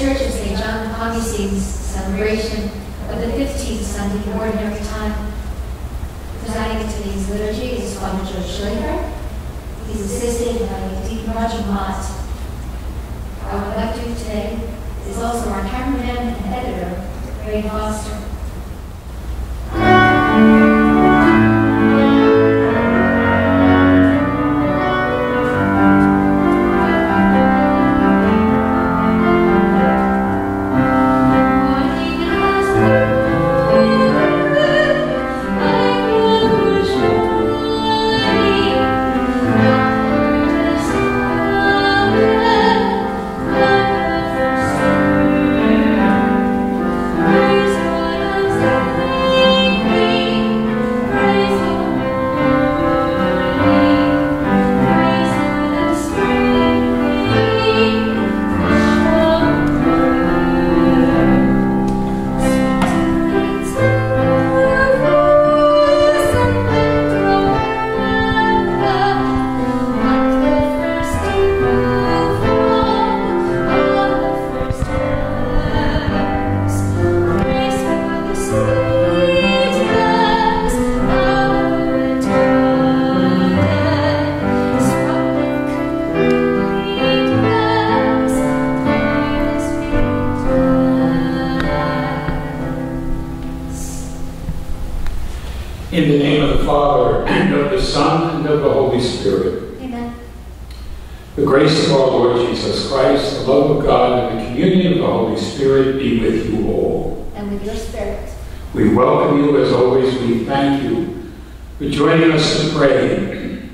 Church of St. John Nepomucene's celebration of the 15th Sunday of Ordinary Time. Presiding today's liturgy is Father George Schlafer. He's assisted by Deacon Roger Mott. Our lector today is also our cameraman and editor, Ray Foster. Father, and of the Son, and of the Holy Spirit. Amen. The grace of our Lord Jesus Christ, the love of God, and the communion of the Holy Spirit be with you all. And with your spirit. We welcome you as always. We thank you for joining us to pray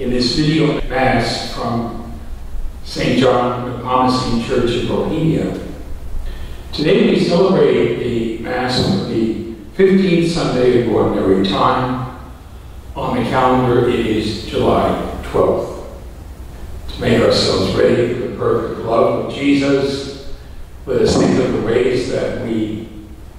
in this video Mass from St. John Nepomucene Church in Bohemia. Today we celebrate the Mass of the 15th Sunday of Ordinary Time. On the calendar it is July 12th. To make ourselves ready for the perfect love of Jesus, let us think of the ways that we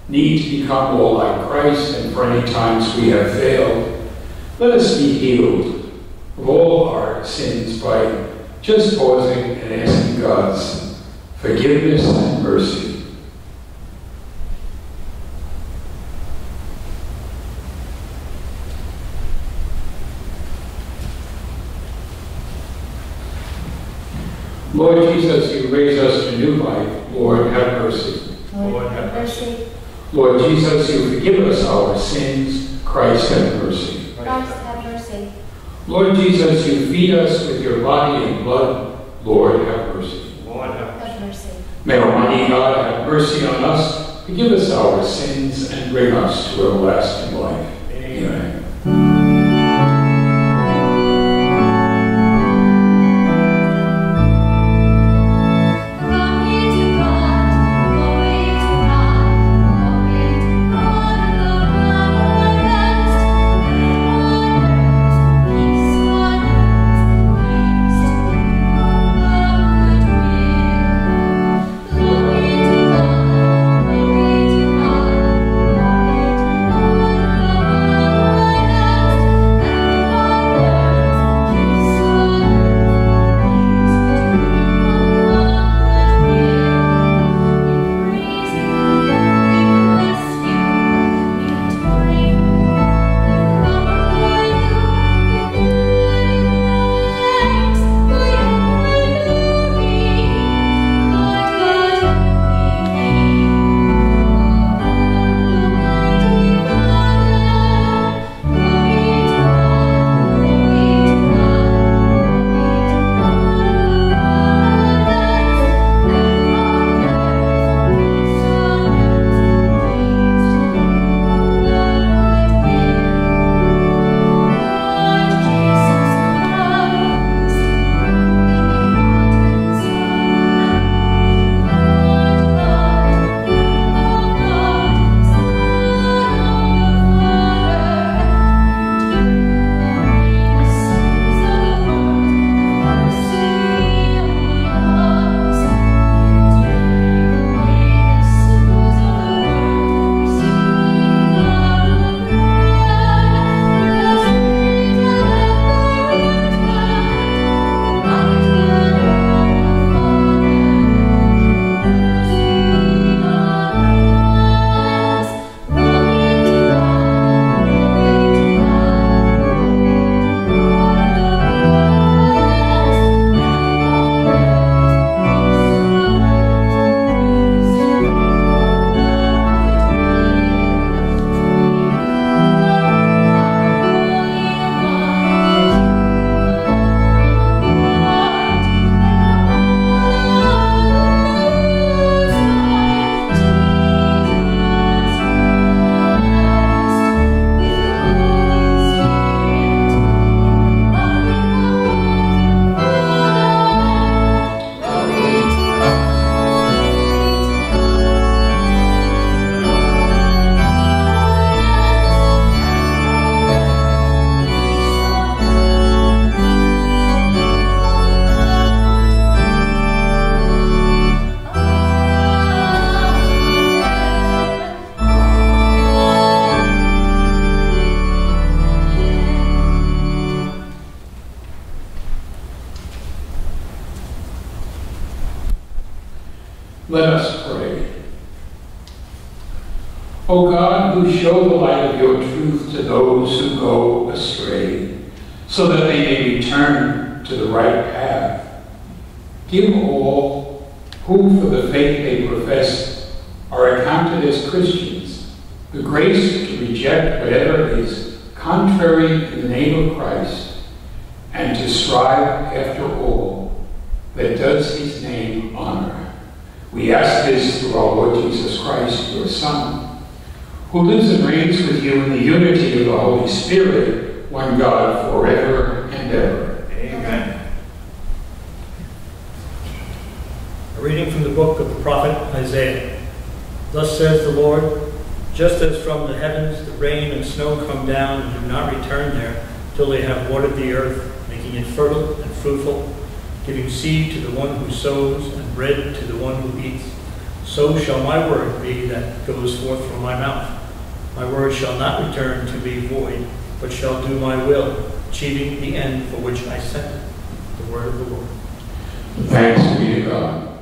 need to become more like Christ, and for any times we have failed, let us be healed of all our sins by just pausing and asking God's forgiveness and mercy. Lord Jesus, you raise us to new life. Lord, have mercy. Lord, have mercy. Lord Jesus, you forgive us our sins. Christ, have mercy. Christ, have mercy. Lord Jesus, you feed us with your body and blood. Lord, have mercy. Lord have mercy. May Almighty God have mercy on us, forgive us our sins, and bring us to everlasting life. Amen. Glory so shall my word be that goes forth from my mouth. My word shall not return to me void, but shall do my will, achieving the end for which I sent it. The word of the Lord. Thanks be to God.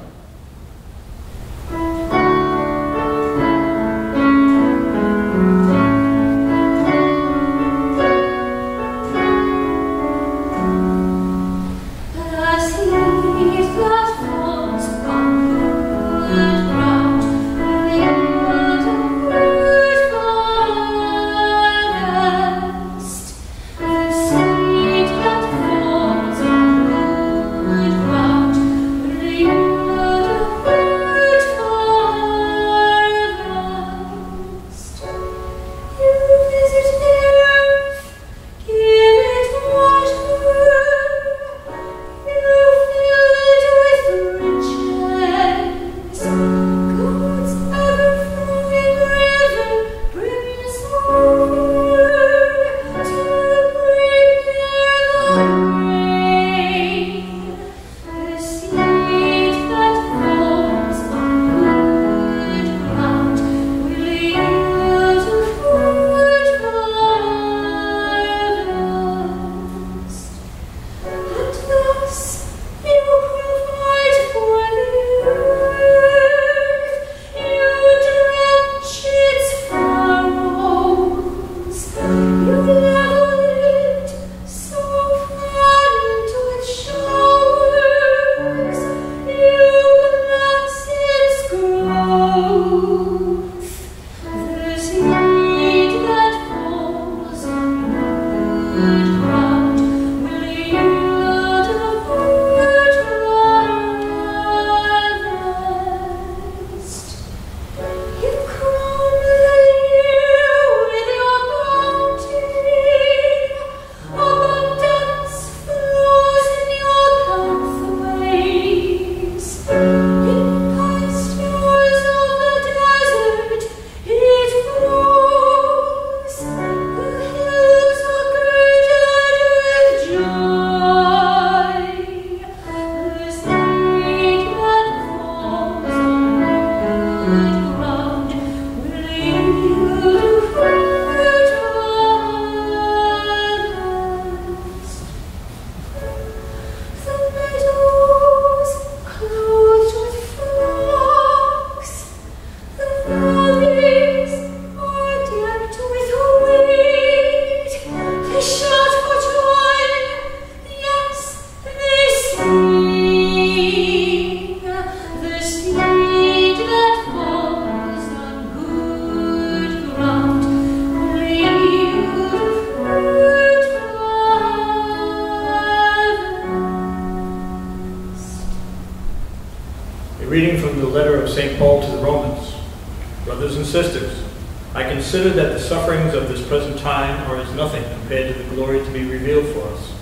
Consider that the sufferings of this present time are as nothing compared to the glory to be revealed for us.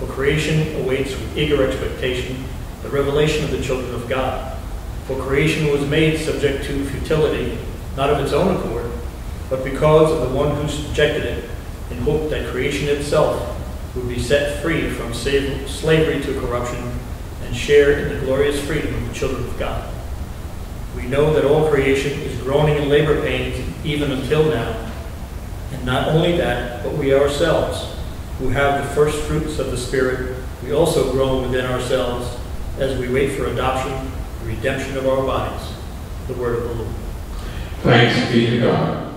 For creation awaits with eager expectation the revelation of the children of God. For creation was made subject to futility, not of its own accord, but because of the one who subjected it, in hope that creation itself would be set free from slavery to corruption and share in the glorious freedom of the children of God. We know that all creation is groaning in labor pains even until now. And not only that, but we ourselves, who have the first fruits of the Spirit, we also groan within ourselves as we wait for adoption, the redemption of our bodies. The word of the Lord. Thanks be to God.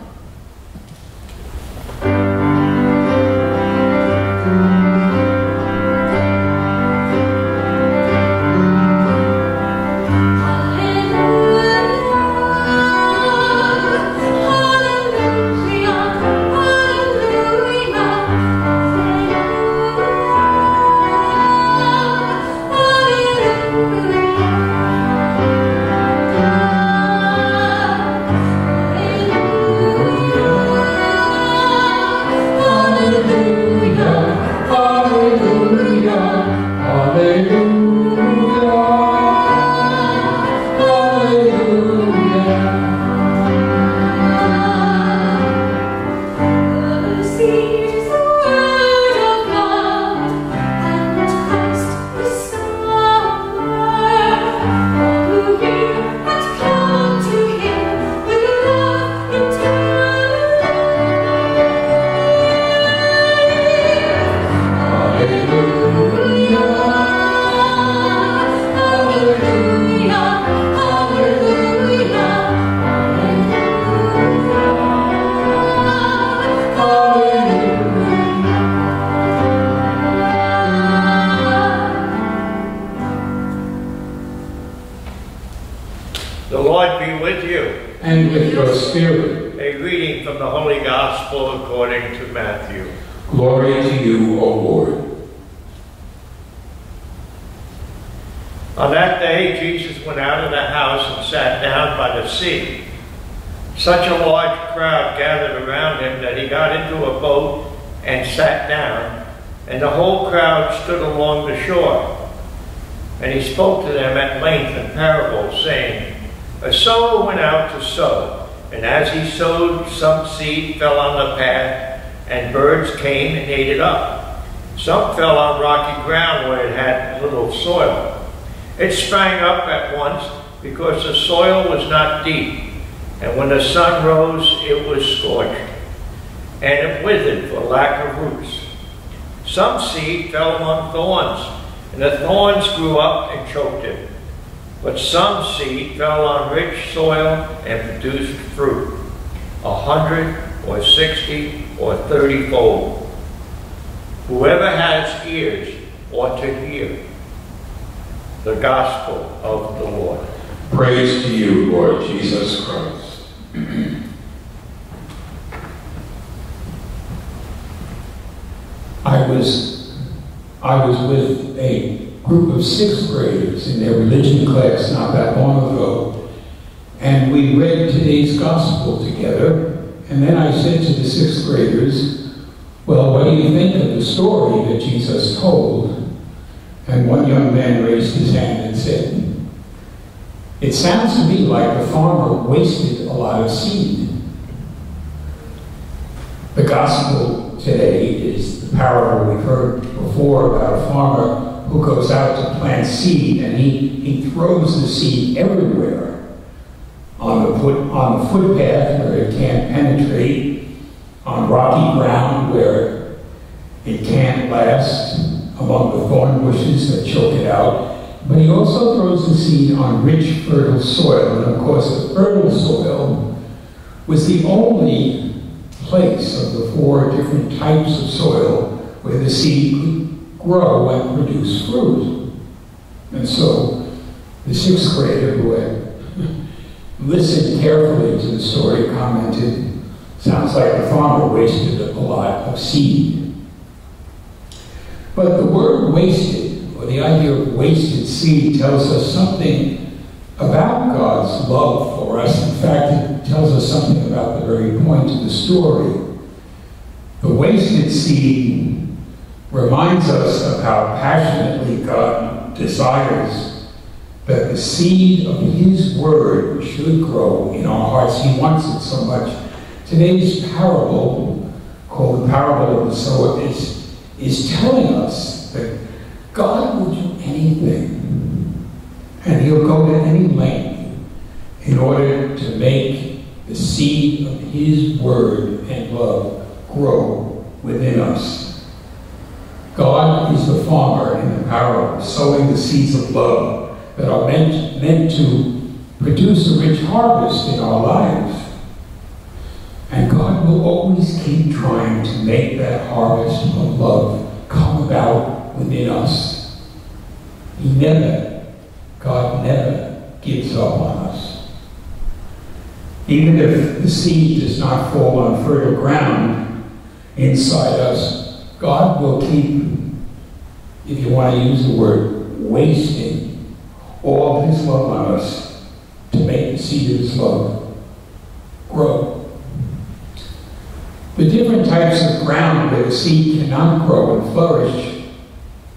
Parables, saying, A sower went out to sow, and as he sowed, some seed fell on the path, and birds came and ate it up. Some fell on rocky ground where it had little soil. It sprang up at once because the soil was not deep, and when the sun rose, it was scorched, and it withered for lack of roots. Some seed fell among thorns, and the thorns grew up and choked it. But some seed fell on rich soil and produced fruit, a hundred or sixty or thirty fold. Whoever has ears ought to hear the gospel of the Lord. Praise to you, Lord Jesus Christ. I was, I was with a group of sixth graders in their religion class not that long ago, and we read today's gospel together. And then I said to the sixth graders, Well, what do you think of the story that Jesus told? And one young man raised his hand and said, It sounds to me like the farmer wasted a lot of seed. The gospel today is the parable we've heard before about a farmer who goes out to plant seed and he, he throws the seed everywhere on the foot on the footpath where it can't penetrate, on rocky ground where it can't last, among the thorn bushes that choke it out. But he also throws the seed on rich, fertile soil. And of course, the fertile soil was the only place of the four different types of soil where the seed grow and produce fruit. And so the sixth grader who had listened carefully to the story commented, sounds like the farmer wasted a lot of seed. But the word wasted, or the idea of wasted seed, tells us something about God's love for us. In fact, it tells us something about the very point of the story. The wasted seed reminds us of how passionately God desires that the seed of His Word should grow in our hearts. He wants it so much. Today's parable, called the parable of the sower, is, is telling us that God will do anything, and He'll go to any length in order to make the seed of His Word and love grow within us. God is the farmer in the parable, sowing the seeds of love that are meant, meant to produce a rich harvest in our lives. And God will always keep trying to make that harvest of love come about within us. He never, God never gives up on us. Even if the seed does not fall on fertile ground inside us, God will keep, if you want to use the word, wasting all His love on us to make the seed of His love grow. The different types of ground where the seed cannot grow and flourish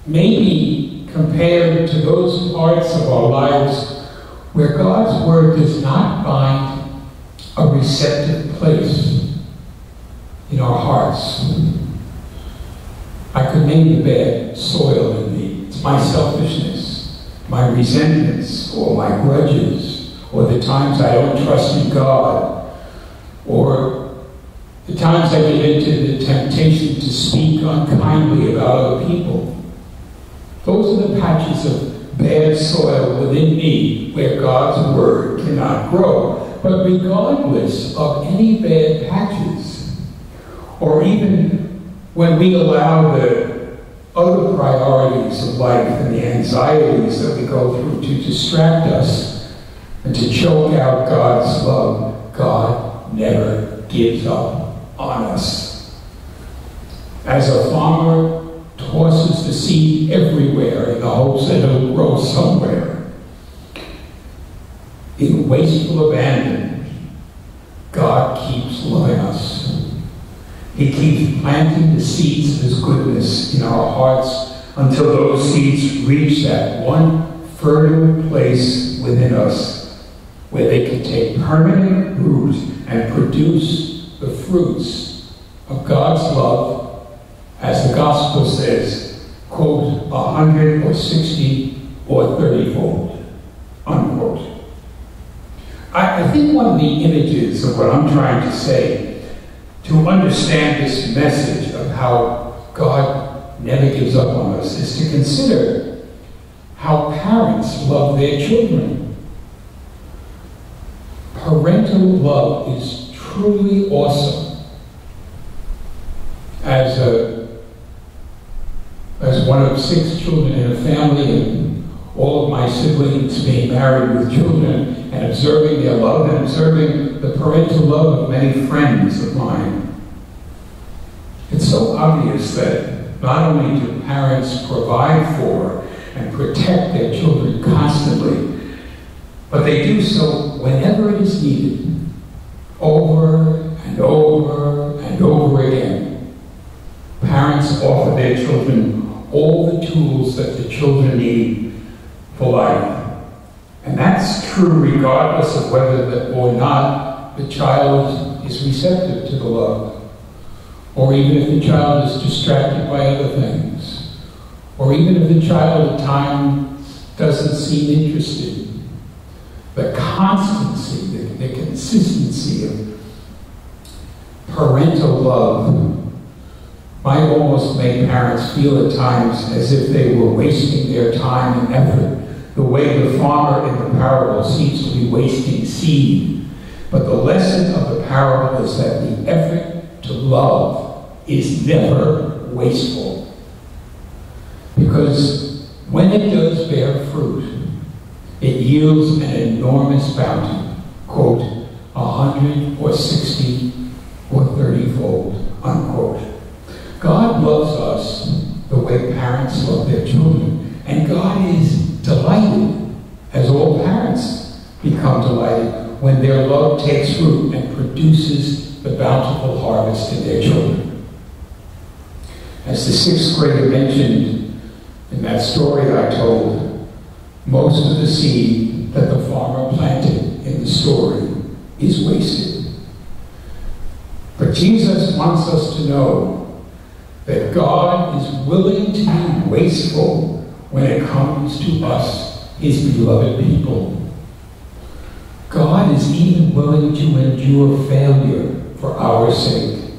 may be compared to those parts of our lives where God's Word does not find a receptive place in our hearts. I could name the bad soil in me. It's my selfishness, my resentments, or my grudges, or the times I don't trust in God, or the times I give into the temptation to speak unkindly about other people. Those are the patches of bad soil within me where God's word cannot grow. But regardless of any bad patches, or even when we allow the other priorities of life and the anxieties that we go through to distract us and to choke out God's love, God never gives up on us. As a farmer tosses the seed everywhere in the hopes that it'll grow somewhere, in wasteful abandon, God keeps loving us. He keeps planting the seeds of His goodness in our hearts until those seeds reach that one fertile place within us where they can take permanent root and produce the fruits of God's love, as the gospel says, quote, a hundred or sixty or thirty-fold, unquote. I, I think one of the images of what I'm trying to say to understand this message of how God never gives up on us is to consider how parents love their children. Parental love is truly awesome as a as one of six children in a family and all of my siblings being married with children and observing their love and observing the parental love of many friends of mine. It's so obvious that not only do parents provide for and protect their children constantly, but they do so whenever it is needed over and over and over again. Parents offer their children all the tools that the children need for life. And that's true regardless of whether the, or not the child is receptive to the love, or even if the child is distracted by other things, or even if the child at times doesn't seem interested. The constancy, the, the consistency of parental love might almost make parents feel at times as if they were wasting their time and effort, the way the farmer in the parable seems to be wasting seed. But the lesson of the parable is that the effort to love is never wasteful. Because when it does bear fruit, it yields an enormous bounty, quote, a hundred or sixty or thirty-fold, unquote. God loves us the way parents love their children, and God is delighted, as all parents become delighted, when their love takes root and produces the bountiful harvest in their children. As the sixth grader mentioned in that story I told, most of the seed that the farmer planted in the story is wasted. But Jesus wants us to know that God is willing to be wasteful when it comes to us, his beloved people. God is even willing to endure failure for our sake.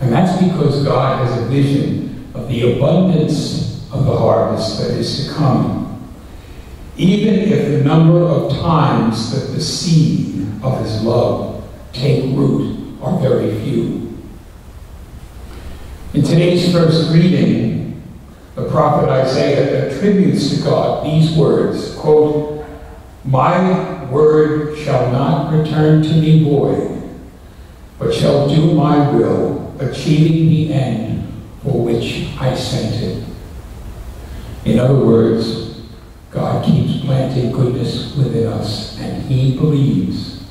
And that's because God has a vision of the abundance of the harvest that is to come even if the number of times that the seed of his love take root are very few. In today's first reading, the prophet Isaiah attributes to God these words, quote, My word shall not return to me void, but shall do my will, achieving the end for which I sent it. In other words, God keeps planting goodness within us, and He believes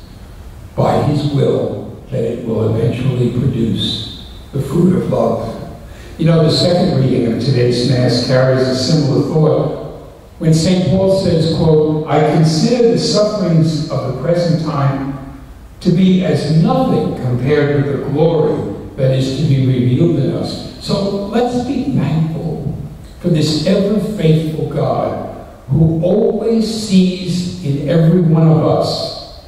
by His will that it will eventually produce the fruit of love. You know, the second reading of today's Mass carries a similar thought. When St. Paul says, quote, I consider the sufferings of the present time to be as nothing compared with the glory that is to be revealed in us. So let's be thankful for this ever faithful God who always sees in every one of us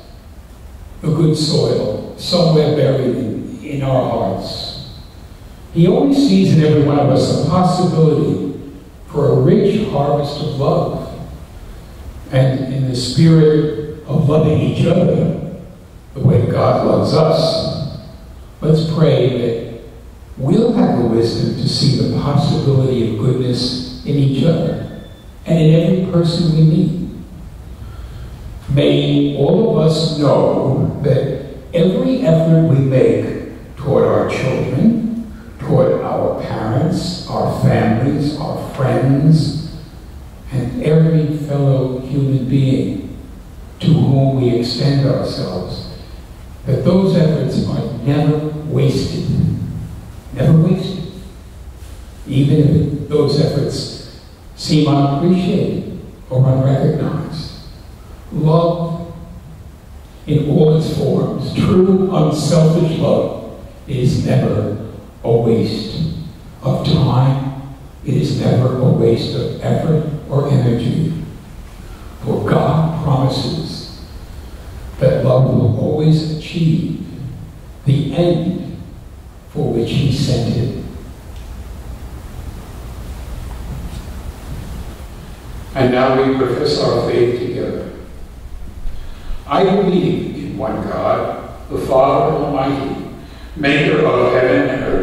the good soil somewhere buried in, in our hearts. He always sees in every one of us a possibility for a rich harvest of love. And in the spirit of loving each other, the way God loves us, let's pray that we'll have the wisdom to see the possibility of goodness in each other and in every person we meet. May all of us know that every effort we make toward our children, toward our parents, our families, our friends, and every fellow human being to whom we extend ourselves, that those efforts are never wasted. Never wasted. Even if those efforts seem unappreciated or unrecognized. Love, in all its forms, true, unselfish love, is never a waste of time. It is never a waste of effort or energy. For God promises that love will always achieve the end for which He sent it. And now we profess our faith together. I believe in one God, the Father Almighty, maker of heaven and earth,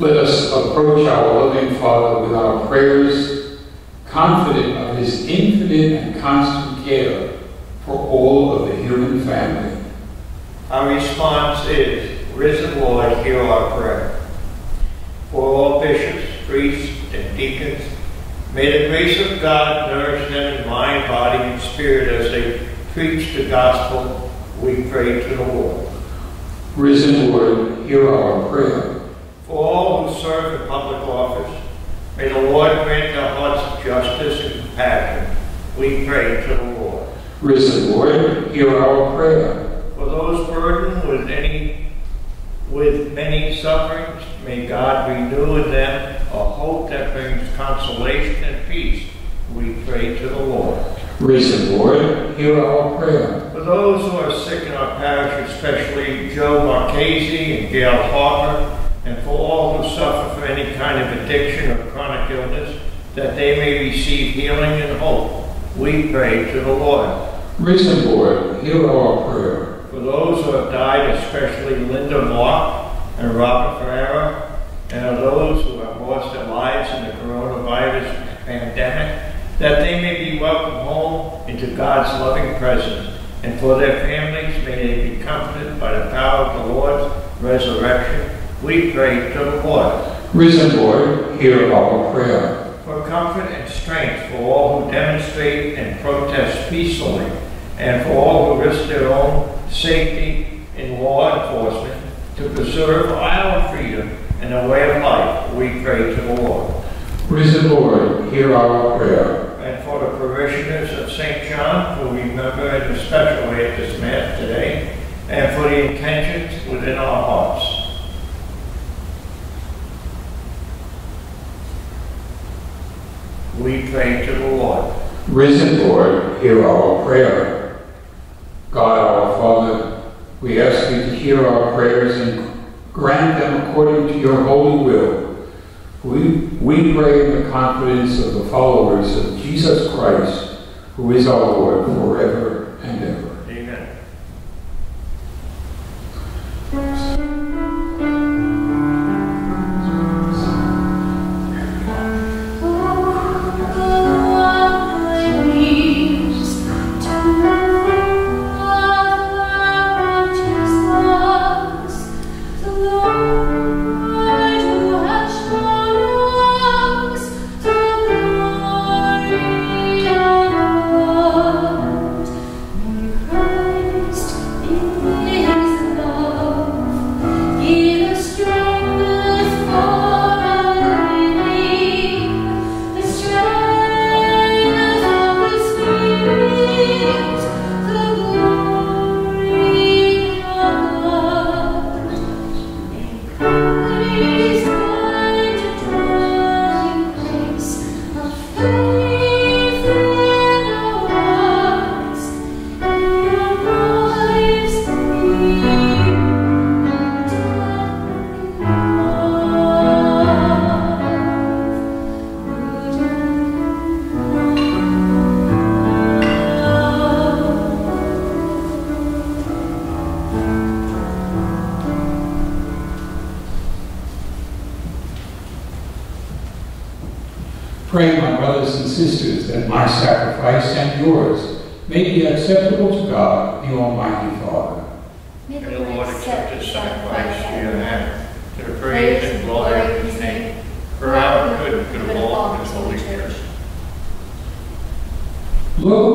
Let us approach our loving Father with our prayers, confident of his infinite and constant care for all of the human family. Our response is, Risen Lord, hear our prayer for all bishops, priests, and deacons. May the grace of God nourish them in mind, body, and spirit as they preach the gospel. We pray to the Lord. Risen Lord, hear our prayer. For all who serve in public office, may the Lord grant their hearts of justice and compassion. We pray to the Lord. Risen Lord, hear our prayer. For those burdened with any with many sufferings, may God renew in them a hope that brings consolation and peace, we pray to the Lord. Risen Lord, hear our prayer. For those who are sick in our parish, especially Joe Marchese and Gail Harper, and for all who suffer from any kind of addiction or chronic illness, that they may receive healing and hope, we pray to the Lord. Risen Lord, hear our prayer. For those who have died, especially Linda Mark and Robert Ferreira, and for those who have lost their lives in the coronavirus pandemic, that they may be welcomed home into God's loving presence. And for their families, may they be comforted by the power of the Lord's resurrection. We pray to the Lord. Risen Lord, hear our prayer. For comfort and strength for all who demonstrate and protest peacefully, and for all who risk their own safety in law enforcement to preserve our freedom and a way of life, we pray to the Lord. Risen Lord, hear our prayer. And for the parishioners of St. John, who we remember in a special way at this Mass today, and for the intentions within our hearts. We pray to the Lord. Risen Lord, hear our prayer. God our Father, we ask you to hear our prayers and grant them according to your holy will. We, we pray in the confidence of the followers of Jesus Christ, who is our Lord forever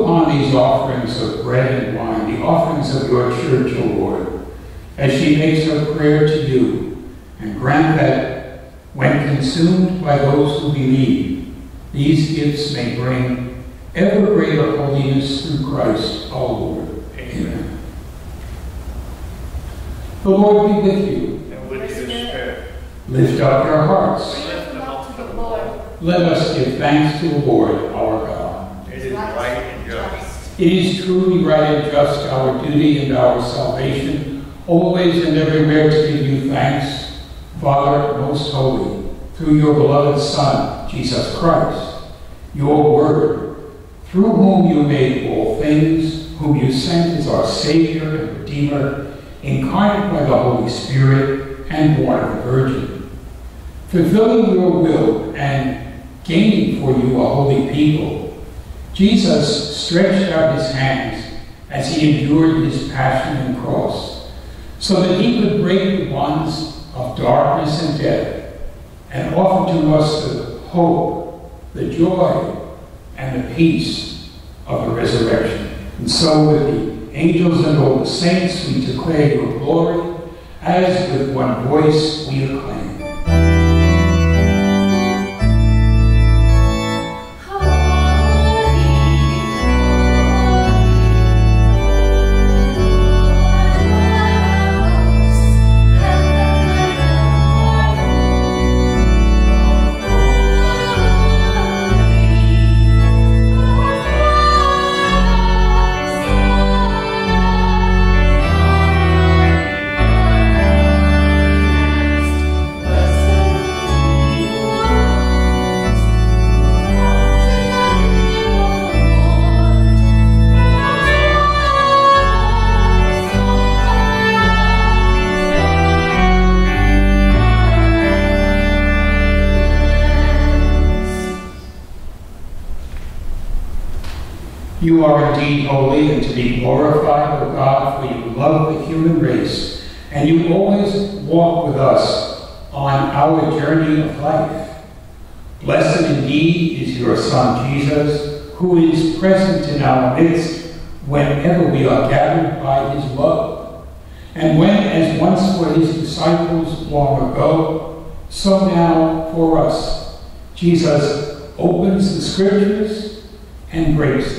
upon these offerings of bread and wine, the offerings of your church, O Lord, as she makes her prayer to you, and grant that, when consumed by those who believe, these gifts may bring ever greater holiness through Christ our Lord. Amen. The Lord be with you. And with your spirit, Lift up your hearts. lift them up to the Lord. Let us give thanks to the Lord our God. It is right and just. It is truly right and just our duty and our salvation, always and everywhere to give you thanks, Father most holy, through your beloved Son, Jesus Christ, your Word, through whom you made all things, whom you sent as our Savior and Redeemer, incarnate by the Holy Spirit and born of a virgin. Fulfilling your will and gaining for you a holy people, Jesus stretched out his hands as he endured his passion and cross, so that he could break the bonds of darkness and death and offer to us the hope, the joy, and the peace of the resurrection. And so with the angels and all the saints we declare your glory, as with one voice we acclaim. And to be glorified, O God, for you love the human race, and you always walk with us on our journey of life. Blessed indeed is your Son Jesus, who is present in our midst whenever we are gathered by his love. And when, as once for his disciples long ago, so now for us, Jesus opens the scriptures and breaks the bread. Therefore,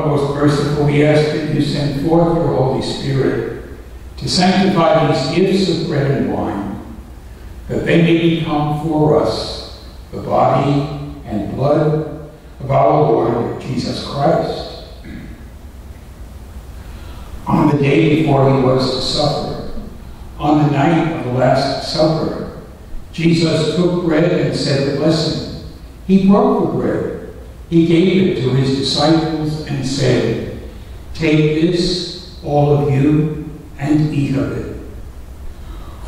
Father most merciful, we ask that you send forth your Holy Spirit to sanctify these gifts of bread and wine, that they may become for us the body and blood of our Lord Jesus Christ. On the day before he was to suffer, on the night of the Last Supper, Jesus took bread and said the blessing. He broke the bread. He gave it to his disciples and said, Take this, all of you, and eat of it.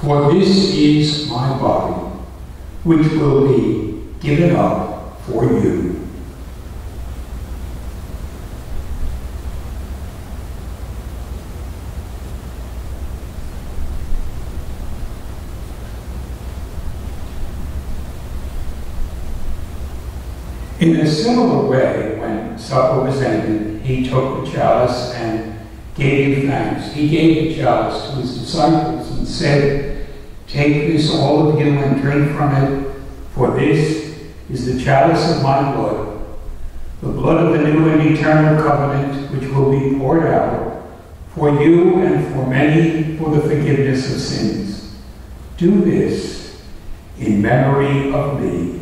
For this is my body, which will be given up for you. In a similar way, when supper was ended, he took the chalice and gave thanks. He gave the chalice to his disciples and said, Take this, all of you, and drink from it, for this is the chalice of my blood, the blood of the new and eternal covenant, which will be poured out for you and for many for the forgiveness of sins. Do this in memory of me.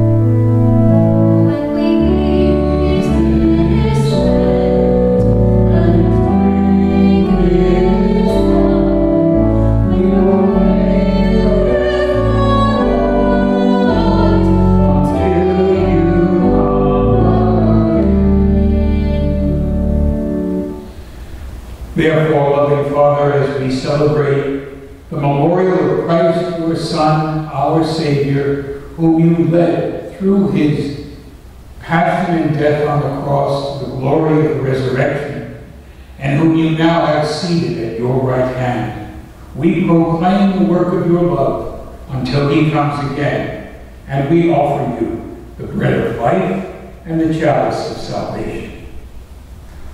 Again, and we offer you the bread of life and the chalice of salvation.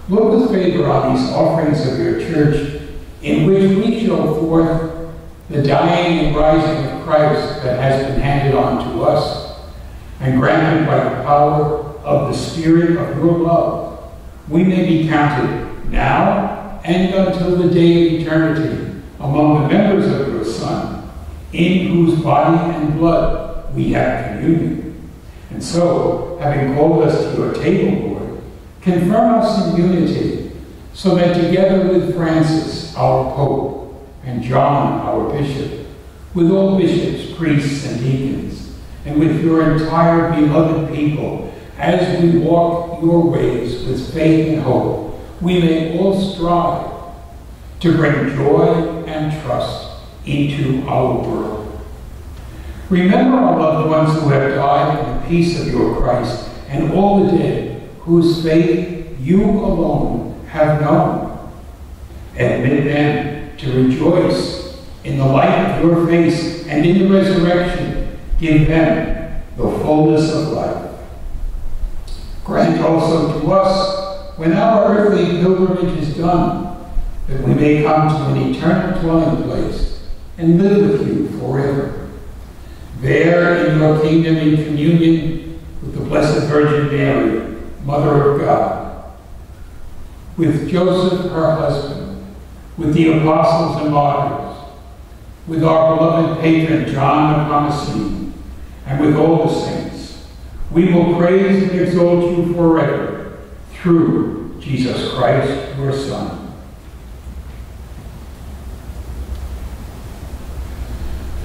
Look with favor on these offerings of your church, in which we show forth the dying and rising of Christ that has been handed on to us, and granted by the power of the Spirit of your love, we may be counted now and until the day of eternity among the members of your Son, in whose body and blood we have communion. And so, having called us to your table, Lord, confirm us in unity, so that together with Francis, our Pope, and John, our Bishop, with all bishops, priests, and deacons, and with your entire beloved people, as we walk your ways with faith and hope, we may all strive to bring joy and trust into our world. Remember our loved ones who have died in the peace of your Christ, and all the dead whose faith you alone have known. Admit them to rejoice in the light of your face, and in the resurrection give them the fullness of life. Grant also to us, when our earthly pilgrimage is done, that we may come to an eternal dwelling place and live with you forever. There in your kingdom in communion with the Blessed Virgin Mary, Mother of God, with Joseph, her husband, with the apostles and martyrs, with our beloved patron John Nepomucene, and with all the saints, we will praise and exalt you forever through Jesus Christ, your Son.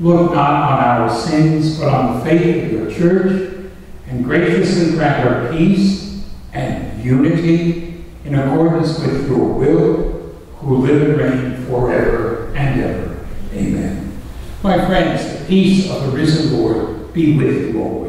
Look not on our sins, but on the faith of your church, and graciously grant her peace and unity in accordance with your will, who live and reign forever and ever. Amen. My friends, the peace of the risen Lord be with you always.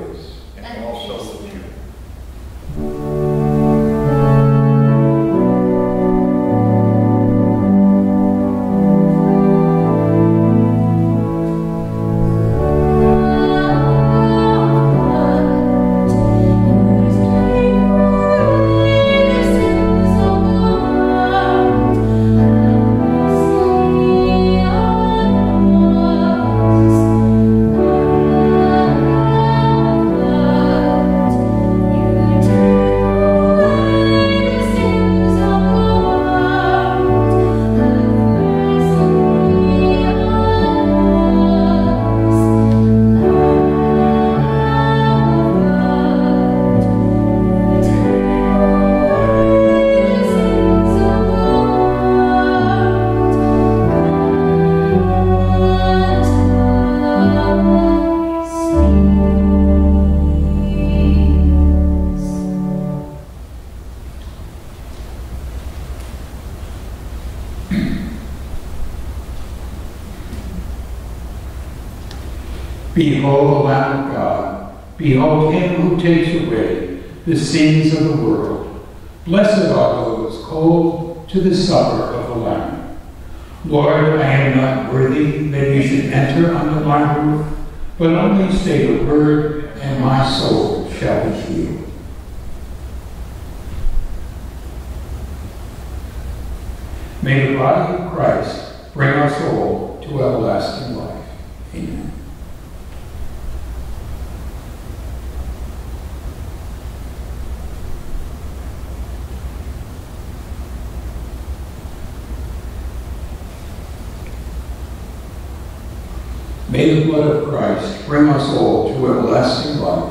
Behold the Lamb of God. Behold him who takes away the sins of the world. Blessed are those called to the supper of the Lamb. Lord, I am not worthy that you should enter under my roof, but only say the word, and my soul shall be healed. May the body of Christ bring our soul to everlasting life. Amen. May the blood of Christ bring us all to everlasting life.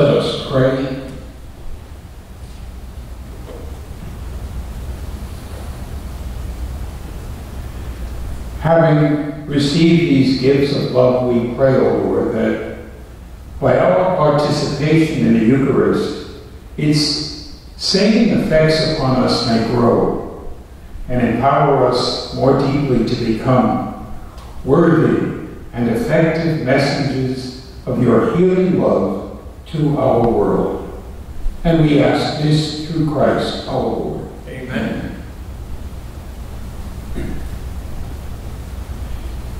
Let us pray. Having received these gifts of love, we pray, O Lord, that by our participation in the Eucharist, its saving effects upon us may grow and empower us more deeply to become worthy and effective messengers of your healing love to our world. And we ask this through Christ our Lord. Amen.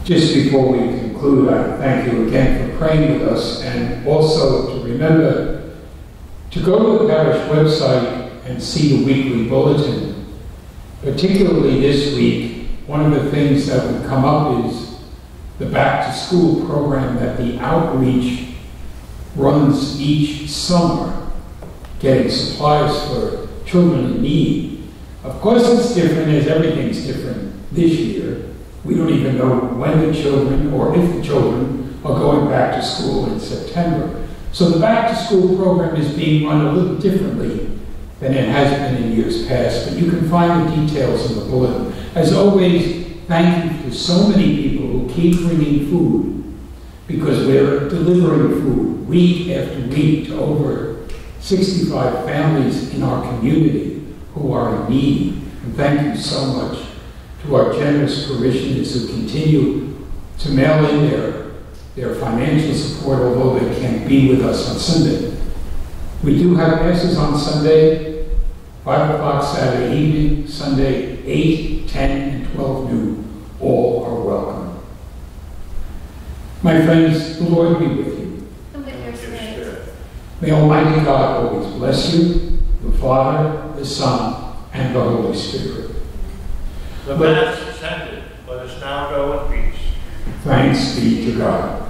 Just before we conclude, I thank you again for praying with us and also to remember to go to the parish website and see the weekly bulletin. Particularly this week, one of the things that would come up is the back to school program that the outreach runs each summer, getting supplies for children in need. Of course, it's different as everything's different this year. We don't even know when the children or if the children are going back to school in September. So the back to school program is being run a little differently than it has been in years past, but you can find the details in the bulletin. As always, thank you to so many people who keep bringing food because we're delivering food week after week to over 65 families in our community who are in need. And thank you so much to our generous parishioners who continue to mail in their, their financial support, although they can't be with us on Sunday. We do have masses on Sunday, 5 o'clock Saturday evening, Sunday 8, 10, and 12 noon. All are welcome. My friends, the Lord be with you. And with your spirit. May Almighty God always bless you, the Father, the Son, and the Holy Spirit. The Mass is ended. Let us now go in peace. Thanks be to God.